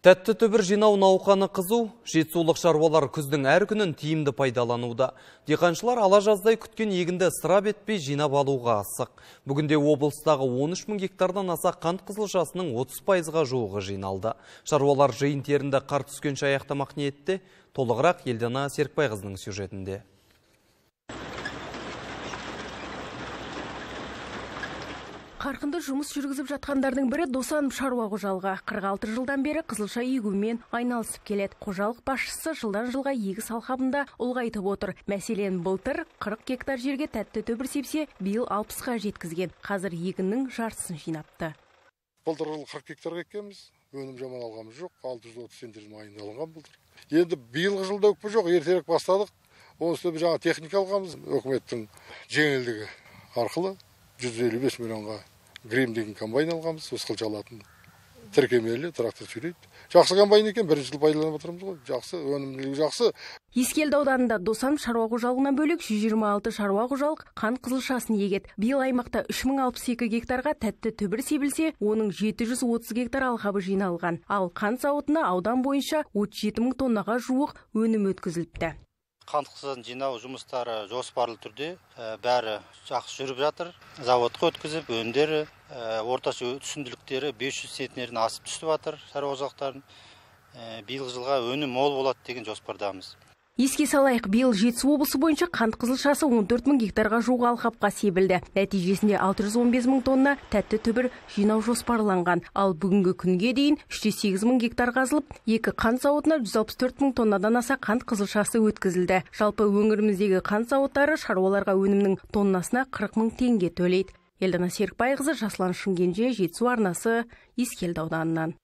Тәтті түбір жинау науқаны қызу, жетсулық шаруалар күздің әр күнін тиімді пайдалануда. Диқаншылар ала жаздай күткен егінді сырап етпей жинап алуға асық. Бүгінде облыстағы 13 мың гектардан аса қант қызылшасының 30 пайызға жуығы жиналды. Шаруалар жиын терінді қар түскенше аяқтамақ ниетте, толығырақ Елдана Серікбайқызының сюжетінде. Қарқынды жұмыс жүргізіп жатқандардың бірі Досан шаруа қожалығы. 46 жылдан бері қызылша егумен айналысып келеді. Қожалық басшысы жылдан жылға егіс алқабында ұлғайтып отыр. Мәселен, былтыр 40 гектар жерге тәтті төбір сепсе, биыл 60-ға жеткізген. Қазір егіннің жартысын жинапты. былтыр 40 гектарға еккенбіз өнім жаман алғанымыз жоқ 630 центнер айында алынған былтыр енді биылғы жылда өкпе жоқ ертерек бастадық оның үстіне жаңа техника алғанбыз үкіметтің жеңілдігі арқылы 155 миллионға грим деген комбайн алғанбыз осы алатын. Тіркемелі трактор сүйрейді жақсы комбайн екен бірінші жыл пайдаланып отырмыз ғой. Жақсы өнімділігі жақсы. Ескелді ауданында досан шаруа қожалығынан бөлек 126 шаруа қожалық қант қызылшасын егеді. Биыл аймақта 3062 гектарға тәтті түбір себілсе оның 730 гектар алқабы жиналған. Ал қант зауытына аудан бойынша 37 мың тоннаға жуық өнім өткізіліпті. Қант жинау жұмыстары жоспарлы түрде бәрі жақсы жүріп жатыр. Заводқа өткізіп өндері орташа түсінділіктері 500 центнерден асып түсіп жатыр шаруа қожалықтардың биылғы жылға өнім мол болады деген жоспардамыз. Еске салайық, биыл Жетісу облысы бойынша қант қызылшасы 14 мың гектарға жуық алқапқа себілді. Нәтижесінде 615 мың тонна тәтті түбір жинау жоспарланған. Ал бүгінгі күнге дейін 308 мың гектар қазылып, екі қант зауытына 164 мың тоннадан аса қант қызылшасы өткізілді. Жалпы өңіріміздегі қант зауыттары шаруаларға өнімнің тоннасына 40 мың теңге төлейді. Елдана Серікбайқызы, Жаслан Шынгенже, Жетісу арнасы, Ескелді ауданынан.